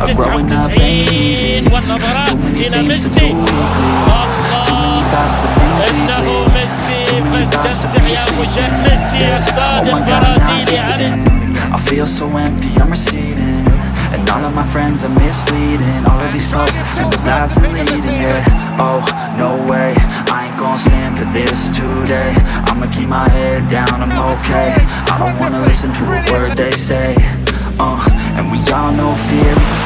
But growing up ain't easy. Too many things to do. Too many thoughts to think Too many thoughts to be Oh my god, I'm not getting I feel so empty, I'm receding. And all of my friends are misleading. All of these posts and the lives they're leading, yeah. Oh, no way, I ain't gon' stand for this today. I'ma keep my head down, I'm okay. I don't wanna listen to a word they say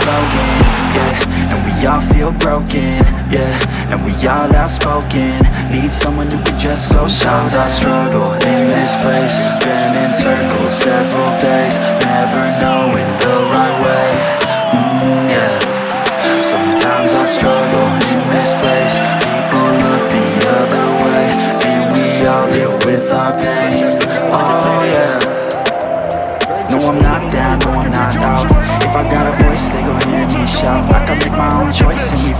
yeah. And we all feel broken, yeah. And we all outspoken. Need someone who can just so Sometimes I struggle in this place. Been in circles several days. Never knowing the right way, mm, yeah. Sometimes I struggle in this place. People look the other way. And we all deal with our pain, shout I can make my own choice and we've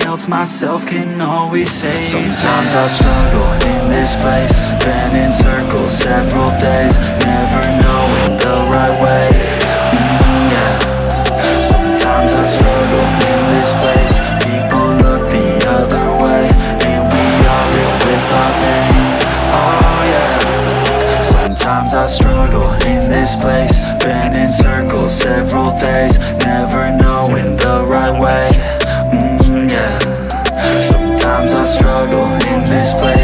else, myself can always save. Sometimes I struggle in this place. Been in circles several days. Never knowing the right way, mm, yeah. Sometimes I struggle in this place. People look the other way. And we all deal with our pain, oh yeah. Sometimes I struggle in this place. Been in circles several days. Never this place